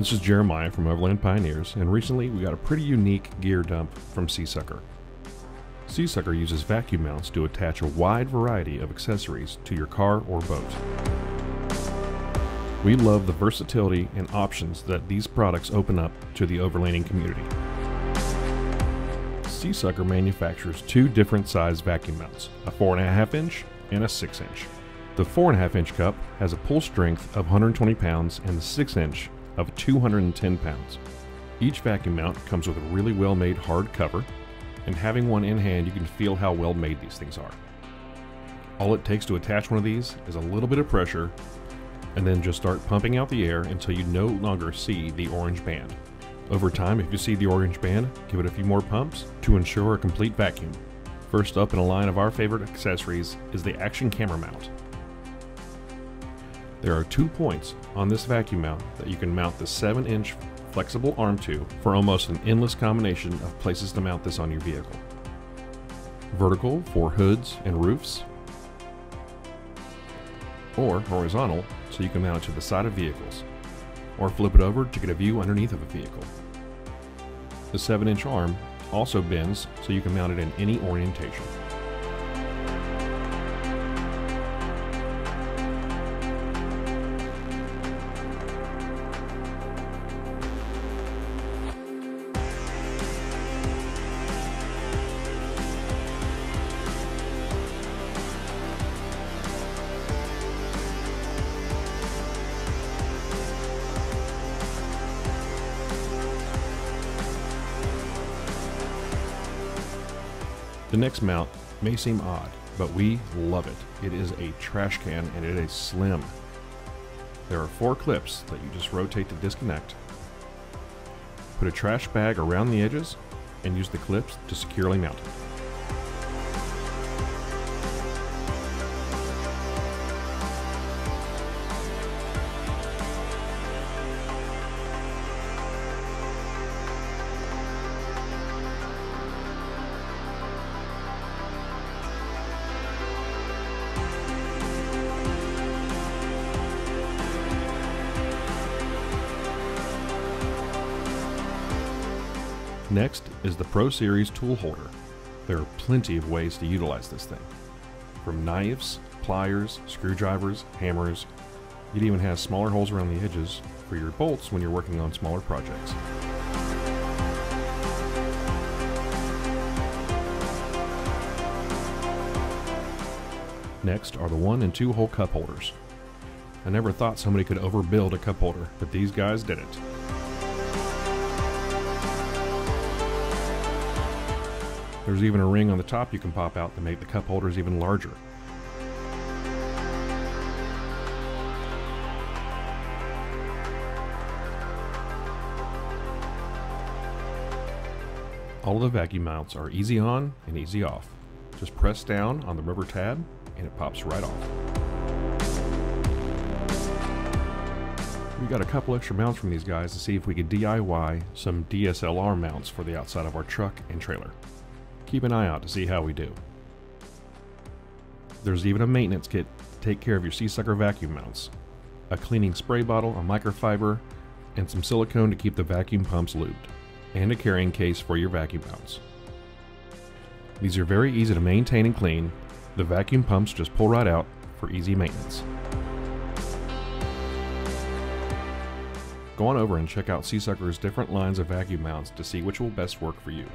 This is Jeremiah from Overland Pioneers, and recently we got a pretty unique gear dump from Seasucker. Seasucker uses vacuum mounts to attach a wide variety of accessories to your car or boat. We love the versatility and options that these products open up to the overlanding community. Seasucker manufactures two different size vacuum mounts, a 4.5 inch and a 6 inch. The 4.5 inch cup has a pull strength of 120 pounds and the 6 inch of 210 pounds. Each vacuum mount comes with a really well made hard cover, and having one in hand, you can feel how well made these things are. All it takes to attach one of these is a little bit of pressure, and then just start pumping out the air until you no longer see the orange band. Over time, if you see the orange band, give it a few more pumps to ensure a complete vacuum. First up in a line of our favorite accessories is the action camera mount. There are two points on this vacuum mount that you can mount the 7 inch flexible arm to for almost an endless combination of places to mount this on your vehicle. Vertical for hoods and roofs, or horizontal so you can mount it to the side of vehicles, or flip it over to get a view underneath of a vehicle. The 7 inch arm also bends so you can mount it in any orientation. The next mount may seem odd, but we love it. It is a trash can and it is slim. There are four clips that you just rotate to disconnect. Put a trash bag around the edges and use the clips to securely mount it. Next is the Pro Series tool holder. There are plenty of ways to utilize this thing. From knives, pliers, screwdrivers, hammers, it even has smaller holes around the edges for your bolts when you're working on smaller projects. Next are the one and two hole cup holders. I never thought somebody could overbuild a cup holder, but these guys did it. There's even a ring on the top you can pop out to make the cup holders even larger. All of the vacuum mounts are easy on and easy off. Just press down on the rubber tab and it pops right off. We got a couple extra mounts from these guys to see if we could DIY some DSLR mounts for the outside of our truck and trailer. Keep an eye out to see how we do. There's even a maintenance kit to take care of your Seasucker vacuum mounts. A cleaning spray bottle, a microfiber, and some silicone to keep the vacuum pumps lubed, and a carrying case for your vacuum mounts. These are very easy to maintain and clean. The vacuum pumps just pull right out for easy maintenance. Go on over and check out Seasucker's different lines of vacuum mounts to see which will best work for you.